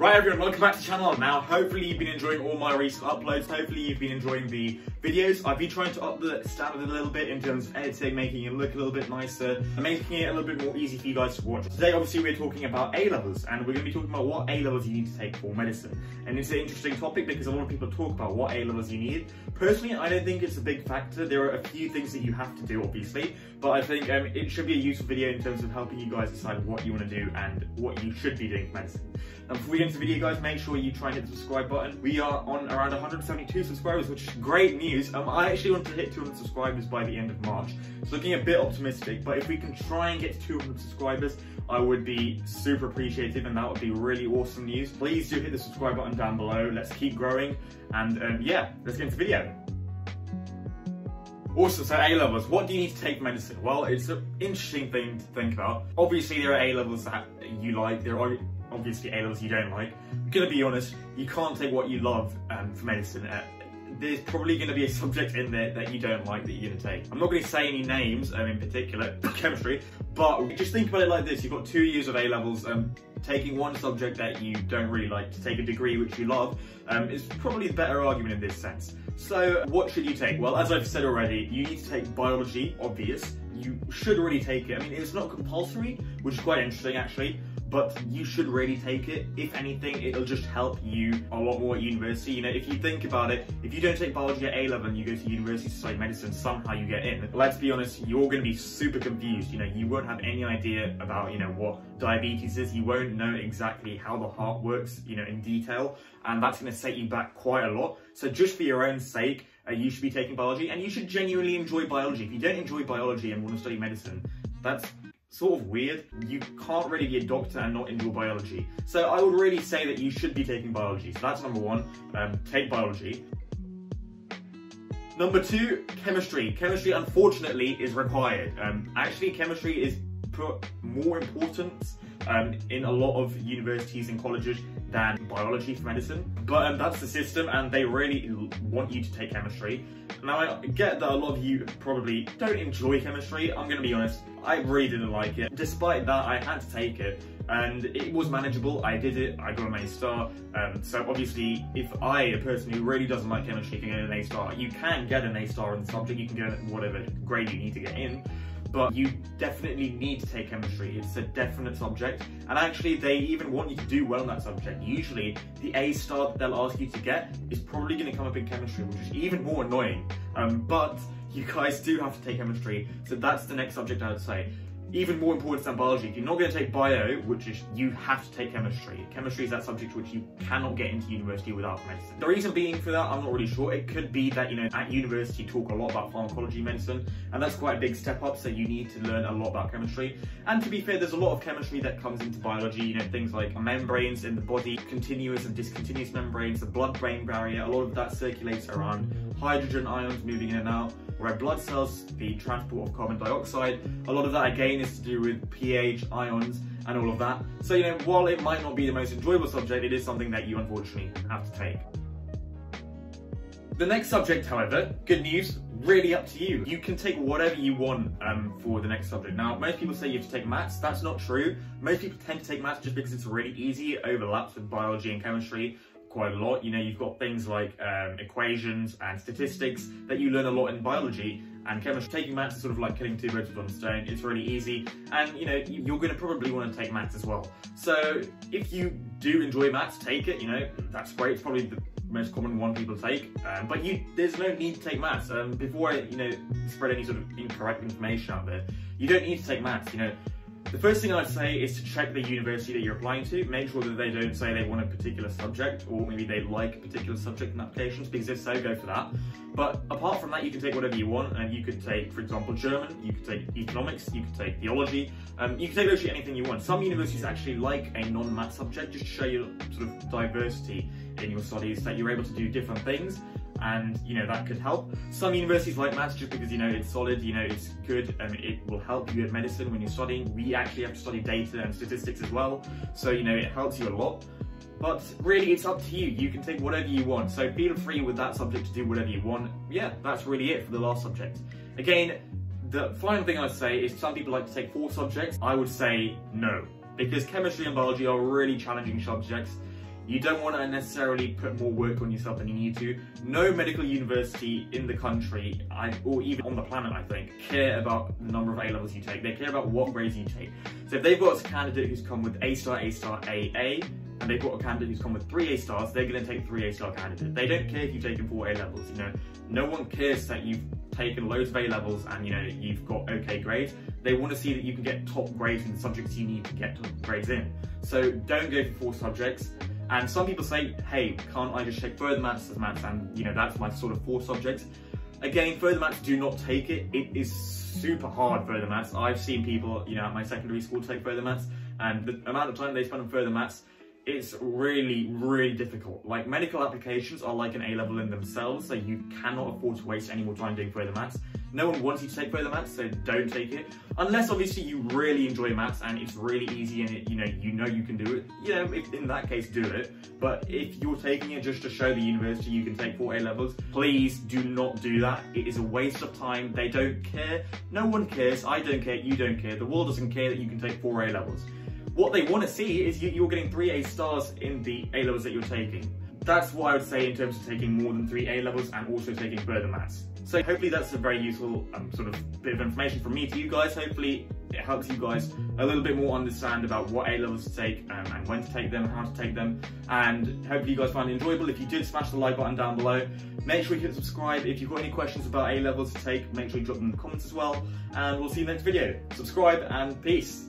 Right everyone, welcome back to the channel. Now, hopefully you've been enjoying all my recent uploads. Hopefully you've been enjoying the videos. I've been trying to up the standard a little bit in terms of editing, making it look a little bit nicer, and making it a little bit more easy for you guys to watch. Today, obviously, we're talking about A-levels, and we're going to be talking about what A-levels you need to take for medicine. And it's an interesting topic because a lot of people talk about what A-levels you need. Personally, I don't think it's a big factor. There are a few things that you have to do, obviously, but I think um, it should be a useful video in terms of helping you guys decide what you want to do and what you should be doing for medicine. And before we get into the video, guys, make sure you try and hit the subscribe button. We are on around 172 subscribers, which is great news. Um, I actually want to hit 200 subscribers by the end of March. It's looking a bit optimistic, but if we can try and get to 200 subscribers, I would be super appreciative and that would be really awesome news. Please do hit the subscribe button down below. Let's keep growing. And um, yeah, let's get into the video. Awesome, so A-levels, what do you need to take medicine? Well, it's an interesting thing to think about. Obviously there are A-levels that you like, there are obviously A-levels you don't like. I'm gonna be honest, you can't take what you love um, for medicine. Uh, there's probably going to be a subject in there that you don't like that you're going to take. I'm not going to say any names um, in particular, chemistry, but just think about it like this. You've got two years of A-levels, um, taking one subject that you don't really like to take a degree which you love um, is probably the better argument in this sense. So what should you take? Well, as I've said already, you need to take biology, obvious. You should really take it. I mean, it's not compulsory, which is quite interesting actually, but you should really take it. If anything, it'll just help you a lot more at university. You know, if you think about it, if you don't take biology at A-level and you go to university to study medicine, somehow you get in. Let's be honest, you're gonna be super confused. You know, you won't have any idea about, you know, what diabetes is. You won't know exactly how the heart works, you know, in detail. And that's gonna set you back quite a lot. So just for your own sake, uh, you should be taking biology and you should genuinely enjoy biology. If you don't enjoy biology and want to study medicine, that's sort of weird. You can't really be a doctor and not enjoy biology. So I would really say that you should be taking biology. So that's number one, um, take biology. Number two, chemistry. Chemistry, unfortunately, is required. Um, actually, chemistry is put more importance um, in a lot of universities and colleges than biology for medicine. But um, that's the system and they really want you to take chemistry. Now I get that a lot of you probably don't enjoy chemistry. I'm gonna be honest, I really didn't like it. Despite that, I had to take it and it was manageable. I did it, I got an A star. Um, so obviously, if I, a person who really doesn't like chemistry, can get an A star, you can get an A star in the subject, you can get whatever grade you need to get in but you definitely need to take chemistry. It's a definite subject. And actually, they even want you to do well in that subject. Usually, the A star that they'll ask you to get is probably to come up in chemistry, which is even more annoying. Um, but you guys do have to take chemistry, so that's the next subject I would say even more important than biology, if you're not going to take bio, which is you have to take chemistry. Chemistry is that subject which you cannot get into university without medicine. The reason being for that, I'm not really sure. It could be that, you know, at university talk a lot about pharmacology medicine, and that's quite a big step up, so you need to learn a lot about chemistry. And to be fair, there's a lot of chemistry that comes into biology, you know, things like membranes in the body, continuous and discontinuous membranes, the blood-brain barrier, a lot of that circulates around hydrogen ions moving in and out, red blood cells, the transport of carbon dioxide. A lot of that again is to do with pH, ions, and all of that. So, you know, while it might not be the most enjoyable subject, it is something that you unfortunately have to take. The next subject, however, good news, really up to you. You can take whatever you want um, for the next subject. Now, most people say you have to take maths. That's not true. Most people tend to take maths just because it's really easy. It overlaps with biology and chemistry quite a lot. You know, you've got things like um, equations and statistics that you learn a lot in biology and chemistry. Taking maths is sort of like killing two birds with one stone. It's really easy and you know, you're going to probably want to take maths as well. So if you do enjoy maths, take it, you know, that's great. It's probably the most common one people take, um, but you there's no need to take maths. Um, before I, you know, spread any sort of incorrect information out there, you don't need to take maths, you know, the first thing I'd say is to check the university that you're applying to. Make sure that they don't say they want a particular subject or maybe they like a particular subject in applications because if so, go for that. But apart from that, you can take whatever you want and you could take, for example, German, you could take economics, you could take theology, um, you can take literally anything you want. Some universities actually like a non-math subject just to show you sort of diversity in your studies, that you're able to do different things and you know that could help. Some universities like maths just because you know it's solid, you know it's good, and it will help you at medicine when you're studying. We actually have to study data and statistics as well, so you know it helps you a lot. But really, it's up to you. You can take whatever you want. So feel free with that subject to do whatever you want. Yeah, that's really it for the last subject. Again, the final thing I'd say is some people like to take four subjects. I would say no, because chemistry and biology are really challenging subjects You don't want to unnecessarily put more work on yourself than you need to. No medical university in the country, or even on the planet, I think, care about the number of A levels you take. They care about what grades you take. So if they've got a candidate who's come with A star, A star, A, A, and they've got a candidate who's come with three A stars, they're going to take three A star candidates. They don't care if you've taken four A levels. You know, no one cares that you've taken loads of A levels and you know you've got okay grades. They want to see that you can get top grades in the subjects you need to get top grades in. So don't go for four subjects. And some people say, hey, can't I just take further maths as maths and you know that's my sort of four subjects. Again, further maths, do not take it. It is super hard further maths. I've seen people, you know, at my secondary school take further maths and the amount of time they spend on further maths it's really, really difficult. Like medical applications are like an A level in themselves, so you cannot afford to waste any more time doing further maths. No one wants you to take further maths, so don't take it. Unless obviously you really enjoy maths and it's really easy and it, you know you know you can do it. You know, if, in that case, do it. But if you're taking it just to show the university you can take four A levels, please do not do that. It is a waste of time. They don't care. No one cares. I don't care. You don't care. The world doesn't care that you can take four A levels. What they want to see is you, are getting three A stars in the A levels that you're taking. That's what I would say in terms of taking more than three A levels and also taking further maths. So hopefully that's a very useful um, sort of bit of information from me to you guys. Hopefully it helps you guys a little bit more understand about what A levels to take um, and when to take them, and how to take them. And hopefully you guys find it enjoyable. If you did, smash the like button down below. Make sure you hit subscribe. If you've got any questions about A levels to take, make sure you drop them in the comments as well. And we'll see you next video. Subscribe and peace.